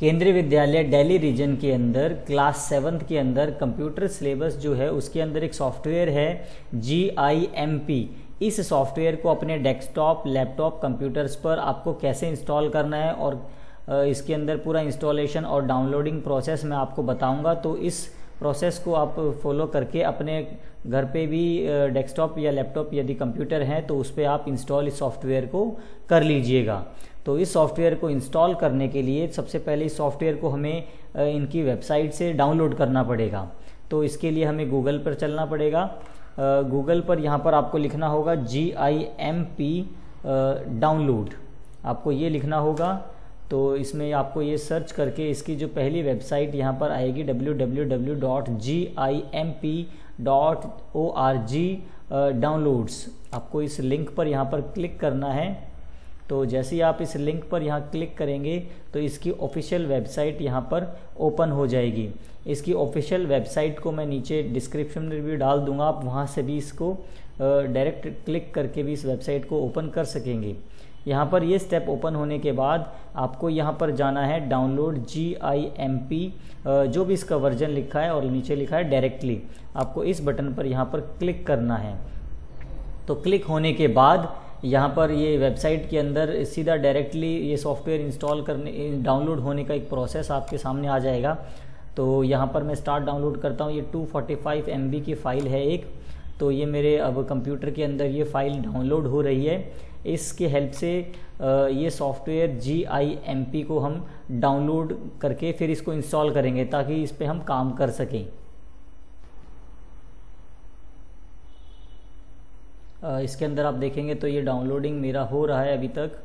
केंद्रीय विद्यालय दिल्ली रीजन के अंदर क्लास सेवन्थ के अंदर कंप्यूटर सिलेबस जो है, उसके अंदर एक सॉफ्टवेयर है जी आई एम पी इस सॉफ्टवेयर को अपने डेस्कटॉप लैपटॉप कंप्यूटर्स पर आपको कैसे इंस्टॉल करना है और इसके अंदर पूरा इंस्टॉलेशन और डाउनलोडिंग प्रोसेस मैं आपको बताऊँगा तो इस प्रोसेस को आप फॉलो करके अपने घर पे भी डेस्कटॉप या लैपटॉप यदि कंप्यूटर है तो उस पर आप इंस्टॉल इस सॉफ्टवेयर को कर लीजिएगा। तो इस सॉफ्टवेयर को इंस्टॉल करने के लिए सबसे पहले इस सॉफ्टवेयर को हमें इनकी वेबसाइट से डाउनलोड करना पड़ेगा। तो इसके लिए हमें गूगल पर चलना पड़ेगा। गूगल पर यहाँ पर आपको लिखना होगा G I M P download. आपको ये लिखना होगा। तो इसमें आपको ये सर्च करके इसकी जो पहली वेबसाइट यहाँ पर आएगी www.gimp.org डाउनलोड्स आपको इस लिंक पर यहाँ पर क्लिक करना है। तो जैसे ही आप इस लिंक पर यहाँ क्लिक करेंगे तो इसकी ऑफिशियल वेबसाइट यहाँ पर ओपन हो जाएगी। इसकी ऑफिशियल वेबसाइट को मैं नीचे डिस्क्रिप्शन में भी डाल दूँगा। आप वहाँ से भी इसको डायरेक्ट क्लिक करके भी इस वेबसाइट को ओपन कर सकेंगे। यहाँ पर ये स्टेप ओपन होने के बाद आपको यहाँ पर जाना है download G I M P जो भी इसका वर्जन लिखा है और नीचे लिखा है डायरेक्टली आपको इस बटन पर यहाँ पर क्लिक करना है। तो क्लिक होने के बाद यहाँ पर ये वेबसाइट के अंदर सीधा डायरेक्टली ये सॉफ्टवेयर इंस्टॉल करने डाउनलोड होने का एक प्रोसेस आपके सामने आ जाएगा। तो यहाँ पर मैं स्टार्ट डाउनलोड करता हूँ। ये 245 फोर्टी की फ़ाइल है एक। तो ये मेरे अब कंप्यूटर के अंदर ये फ़ाइल डाउनलोड हो रही है। इसके हेल्प से ये software G I M P को हम डाउनलोड करके फिर इसको इंस्टॉल करेंगे ताकि इस पर हम काम कर सकें। इसके अंदर आप देखेंगे तो ये डाउनलोडिंग मेरा हो रहा है अभी तक।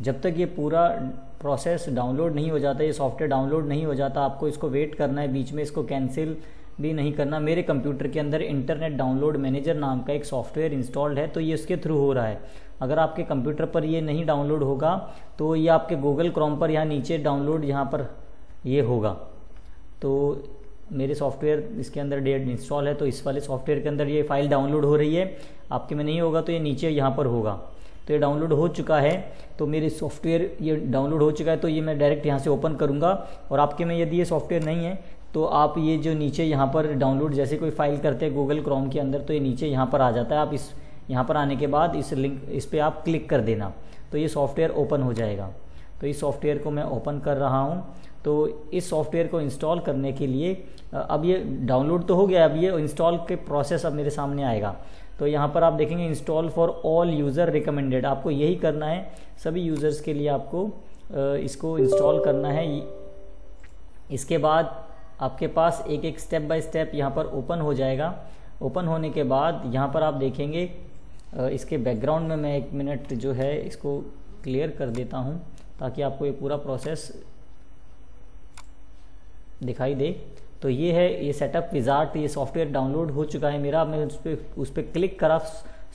जब तक ये पूरा प्रोसेस डाउनलोड नहीं हो जाता, ये सॉफ्टवेयर डाउनलोड नहीं हो जाता, आपको इसको वेट करना है, बीच में इसको कैंसिल भी नहीं करना। मेरे कंप्यूटर के अंदर इंटरनेट डाउनलोड मैनेजर नाम का एक सॉफ्टवेयर इंस्टॉल्ड है तो ये उसके थ्रू हो रहा है। अगर आपके कंप्यूटर पर ये नहीं डाउनलोड होगा तो ये आपके गूगल क्रोम पर यहाँ नीचे डाउनलोड यहाँ पर ये होगा। तो मेरे सॉफ्टवेयर इसके अंदर डेट इंस्टॉल है तो इस वाले सॉफ्टवेयर के अंदर ये फ़ाइल डाउनलोड हो रही है। आपके में नहीं होगा तो ये नीचे यहाँ पर होगा। तो ये डाउनलोड हो चुका है तो मेरे सॉफ्टवेयर ये डाउनलोड हो चुका है तो ये मैं डायरेक्ट यहाँ से ओपन करूँगा। और आपके में यदि ये सॉफ्टवेयर नहीं है तो आप ये जो नीचे यहाँ पर डाउनलोड जैसे कोई फ़ाइल करते हैं गूगल क्रोम के अंदर तो ये नीचे यहाँ पर आ जाता है। आप इस, यहाँ पर आने के बाद इस लिंक इस पर आप क्लिक कर देना। तो ये सॉफ्टवेयर ओपन हो जाएगा। तो इस सॉफ्टवेयर को मैं ओपन कर रहा हूँ। तो इस सॉफ्टवेयर को इंस्टॉल करने के लिए अब ये डाउनलोड तो हो गया, अब ये इंस्टॉल के प्रोसेस अब मेरे सामने आएगा। तो यहाँ पर आप देखेंगे install for all user recommended आपको यही करना है। सभी यूज़र्स के लिए आपको इसको इंस्टॉल करना है। इसके बाद आपके पास एक एक स्टेप बाय स्टेप यहाँ पर ओपन हो जाएगा। ओपन होने के बाद यहाँ पर आप देखेंगे इसके बैकग्राउंड में मैं एक मिनट जो है इसको क्लियर कर देता हूँ ताकि आपको ये पूरा प्रोसेस दिखाई दे। तो ये है, ये सेटअप विजार्ट ये सॉफ्टवेयर डाउनलोड हो चुका है मेरा। मैं उस पर उस पर क्लिक करा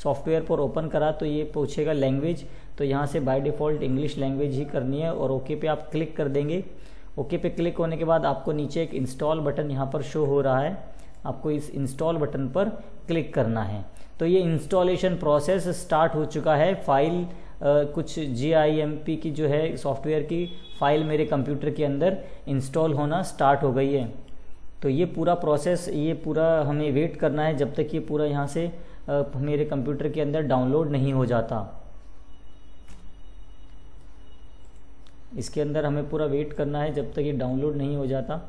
सॉफ्टवेयर पर ओपन करा तो ये पूछेगा लैंग्वेज तो यहाँ से बाय डिफ़ॉल्ट इंग्लिश लैंग्वेज ही करनी है और ओके पे आप क्लिक कर देंगे। ओके पे क्लिक होने के बाद आपको नीचे एक इंस्टॉल बटन यहाँ पर शो हो रहा है। आपको इस इंस्टॉल बटन पर क्लिक करना है। तो ये इंस्टॉलेशन प्रोसेस स्टार्ट हो चुका है। फ़ाइल आ, कुछ जी आई एम पी की जो है सॉफ्टवेयर की फ़ाइल मेरे कंप्यूटर के अंदर इंस्टॉल होना स्टार्ट हो गई है। तो ये पूरा प्रोसेस ये पूरा हमें वेट करना है जब तक ये पूरा यहाँ से आ, मेरे कंप्यूटर के अंदर डाउनलोड नहीं हो जाता। इसके अंदर हमें पूरा वेट करना है जब तक ये डाउनलोड नहीं हो जाता।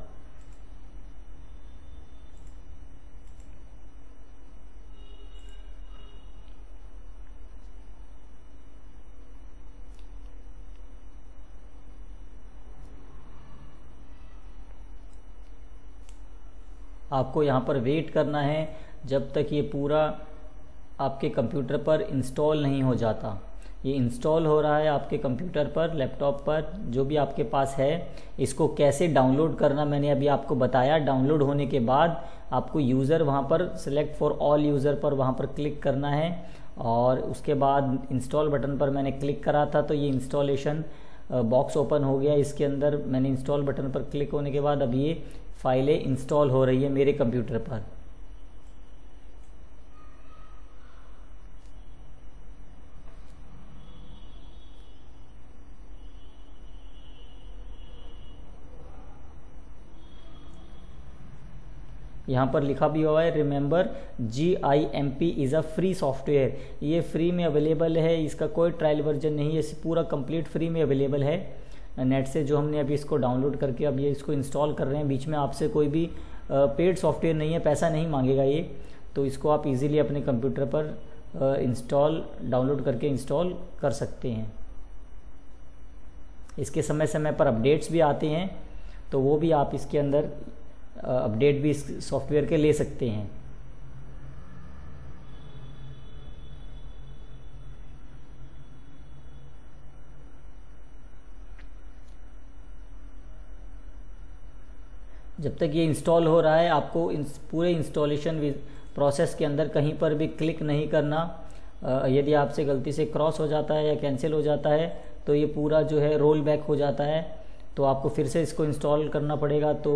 आपको यहाँ पर वेट करना है जब तक ये पूरा आपके कंप्यूटर पर इंस्टॉल नहीं हो जाता। ये इंस्टॉल हो रहा है आपके कंप्यूटर पर लैपटॉप पर, जो भी आपके पास है, इसको कैसे डाउनलोड करना मैंने अभी आपको बताया। डाउनलोड होने के बाद आपको यूज़र वहाँ पर सिलेक्ट फॉर ऑल यूज़र पर वहाँ पर क्लिक करना है और उसके बाद इंस्टॉल बटन पर मैंने क्लिक करा था तो ये इंस्टॉलेशन बॉक्स ओपन हो गया। इसके अंदर मैंने इंस्टॉल बटन पर क्लिक होने के बाद अब ये फाइलें इंस्टॉल हो रही है मेरे कंप्यूटर पर। यहाँ पर लिखा भी हुआ है remember G I M P is a free software ये फ्री में अवेलेबल है, इसका कोई ट्रायल वर्जन नहीं है पूरा कंप्लीट फ्री में अवेलेबल है। नेट से जो हमने अभी इसको डाउनलोड करके अब ये इसको इंस्टॉल कर रहे हैं, बीच में आपसे कोई भी पेड सॉफ्टवेयर नहीं है, पैसा नहीं मांगेगा ये। तो इसको आप इजीली अपने कंप्यूटर पर इंस्टॉल डाउनलोड करके इंस्टॉल कर सकते हैं। इसके समय समय पर अपडेट्स भी आते हैं तो वो भी आप इसके अंदर अपडेट भी इस सॉफ्टवेयर के ले सकते हैं। जब तक ये इंस्टॉल हो रहा है, आपको इन पूरे इंस्टॉलेशन प्रोसेस के अंदर कहीं पर भी क्लिक नहीं करना। यदि आपसे गलती से क्रॉस हो जाता है या कैंसिल हो जाता है तो ये पूरा जो है रोल बैक हो जाता है। तो आपको फिर से इसको इंस्टॉल करना पड़ेगा तो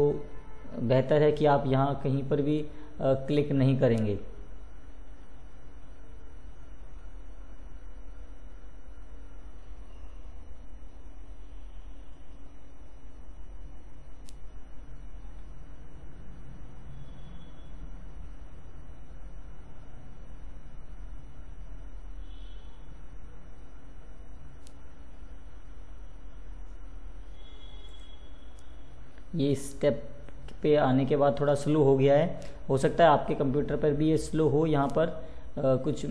बेहतर है कि आप यहाँ कहीं पर भी क्लिक नहीं करेंगे। ये स्टेप पे आने के बाद थोड़ा स्लो हो गया है। हो सकता है आपके कंप्यूटर पर भी ये स्लो हो। यहाँ पर आ, कुछ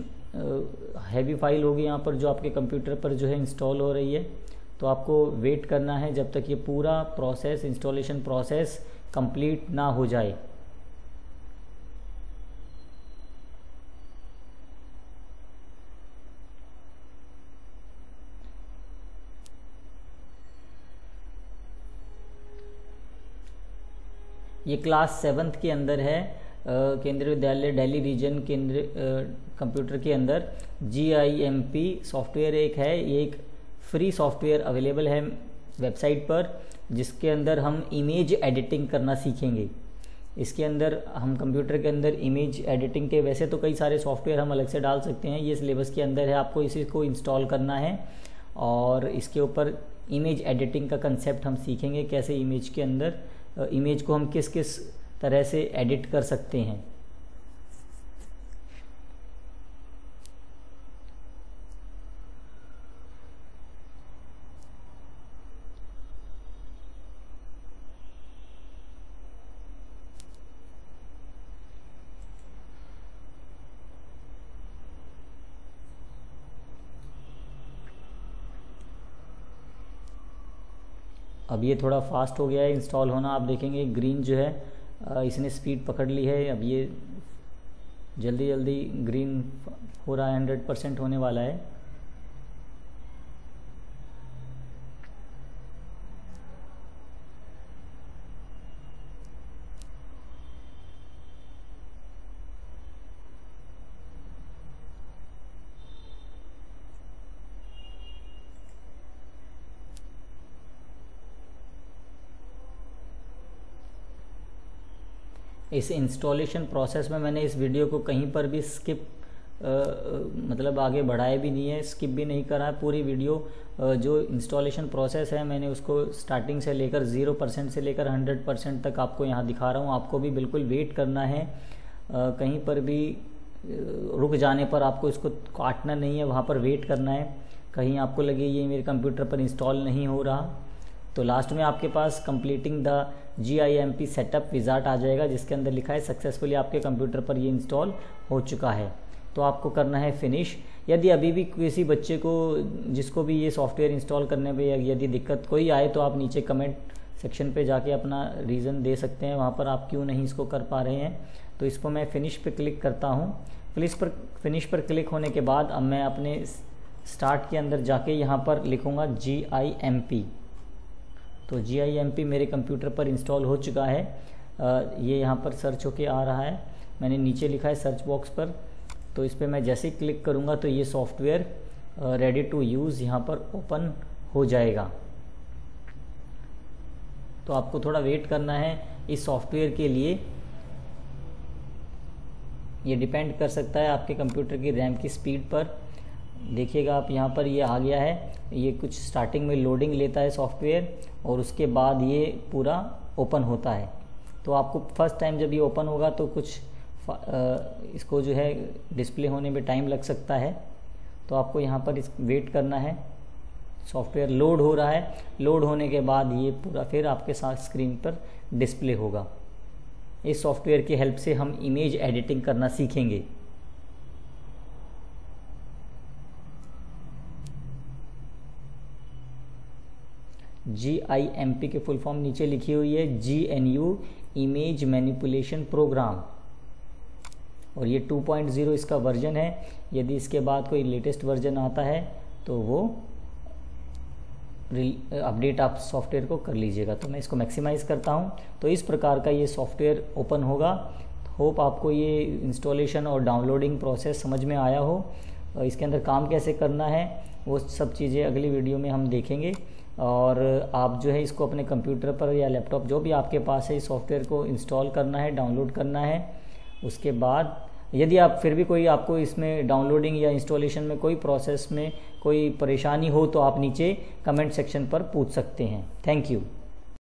हैवी फ़ाइल होगी यहाँ पर जो आपके कंप्यूटर पर जो है इंस्टॉल हो रही है। तो आपको वेट करना है जब तक ये पूरा प्रोसेस इंस्टॉलेशन प्रोसेस कंप्लीट ना हो जाए। ये क्लास सेवन्थ के अंदर है केंद्रीय विद्यालय दिल्ली रीजन केंद्र कंप्यूटर के अंदर। G I M P software एक है, ये एक फ्री सॉफ्टवेयर अवेलेबल है वेबसाइट पर, जिसके अंदर हम इमेज एडिटिंग करना सीखेंगे। इसके अंदर, हम कंप्यूटर के अंदर इमेज एडिटिंग के, वैसे तो कई सारे सॉफ्टवेयर हम अलग से डाल सकते हैं, ये सिलेबस के अंदर है, आपको इसी को इंस्टॉल करना है। और इसके ऊपर इमेज एडिटिंग का कंसेप्ट हम सीखेंगे, कैसे इमेज के अंदर इमेज को हम किस किस तरह से एडिट कर सकते हैं। अब ये थोड़ा फास्ट हो गया है इंस्टॉल होना, आप देखेंगे ग्रीन जो है इसने स्पीड पकड़ ली है, अब ये जल्दी जल्दी ग्रीन हो रहा है हंड्रेड परसेंट होने वाला है। इस इंस्टॉलेशन प्रोसेस में मैंने इस वीडियो को कहीं पर भी स्किप आ, मतलब आगे बढ़ाया भी नहीं है स्किप भी नहीं करा है पूरी वीडियो आ, जो इंस्टॉलेशन प्रोसेस है मैंने उसको स्टार्टिंग से लेकर ज़ीरो परसेंट से लेकर हंड्रेड परसेंट तक आपको यहाँ दिखा रहा हूँ। आपको भी बिल्कुल वेट करना है। आ, कहीं पर भी रुक जाने पर आपको इसको काटना नहीं है वहाँ पर वेट करना है। कहीं आपको लगे ये मेरे कंप्यूटर पर इंस्टॉल नहीं हो रहा। तो लास्ट में आपके पास completing the G I M P setup wizard आ जाएगा, जिसके अंदर लिखा है सक्सेसफुली आपके कंप्यूटर पर ये इंस्टॉल हो चुका है। तो आपको करना है फिनिश यदि अभी भी किसी बच्चे को, जिसको भी ये सॉफ्टवेयर इंस्टॉल करने में यदि दिक्कत कोई आए तो आप नीचे कमेंट सेक्शन पे जाके अपना रीज़न दे सकते हैं। वहाँ पर आप क्यों नहीं इसको कर पा रहे हैं? तो इसको मैं फिनिश पे क्लिक करता हूँ। फिनिश पर फिनिश पर क्लिक होने के बाद अब मैं अपने स्टार्ट के अंदर जाके यहाँ पर लिखूँगा जी आई एम पी तो पी मेरे कंप्यूटर पर इंस्टॉल हो चुका है। ये यहाँ पर सर्च होके आ रहा है। मैंने नीचे लिखा है सर्च बॉक्स पर। तो इस पर मैं जैसे ही क्लिक करूँगा तो ये सॉफ्टवेयर रेडी टू यूज़ यहाँ पर ओपन हो जाएगा। तो आपको थोड़ा वेट करना है इस सॉफ्टवेयर के लिए। ये डिपेंड कर सकता है आपके कंप्यूटर की रैम की स्पीड पर। देखिएगा आप, यहाँ पर ये आ गया है, ये कुछ स्टार्टिंग में लोडिंग लेता है सॉफ्टवेयर और उसके बाद ये पूरा ओपन होता है। तो आपको फ़र्स्ट टाइम जब ये ओपन होगा तो कुछ इसको जो है डिस्प्ले होने में टाइम लग सकता है। तो आपको यहाँ पर इस वेट करना है। सॉफ्टवेयर लोड हो रहा है। लोड होने के बाद ये पूरा फिर आपके साथ स्क्रीन पर डिस्प्ले होगा। इस सॉफ्टवेयर की हेल्प से हम इमेज एडिटिंग करना सीखेंगे। जी आई एम पी की फुल फॉर्म नीचे लिखी हुई है G N U image manipulation program और ये 2.0 इसका वर्जन है। यदि इसके बाद कोई लेटेस्ट वर्जन आता है तो वो अपडेट आप सॉफ्टवेयर को कर लीजिएगा। तो मैं इसको मैक्सिमाइज़ करता हूँ। तो इस प्रकार का ये सॉफ्टवेयर ओपन होगा। होप आपको ये इंस्टॉलेशन और डाउनलोडिंग प्रोसेस समझ में आया हो। इसके अंदर काम कैसे करना है, वो सब चीज़ें अगली वीडियो में हम देखेंगे। और आप जो है इसको अपने कंप्यूटर पर या लैपटॉप जो भी आपके पास है, इस सॉफ्टवेयर को इंस्टॉल करना है, डाउनलोड करना है। उसके बाद यदि आप, फिर भी कोई आपको इसमें डाउनलोडिंग या इंस्टॉलेशन में कोई प्रोसेस में कोई परेशानी हो तो आप नीचे कमेंट सेक्शन पर पूछ सकते हैं। Thank you.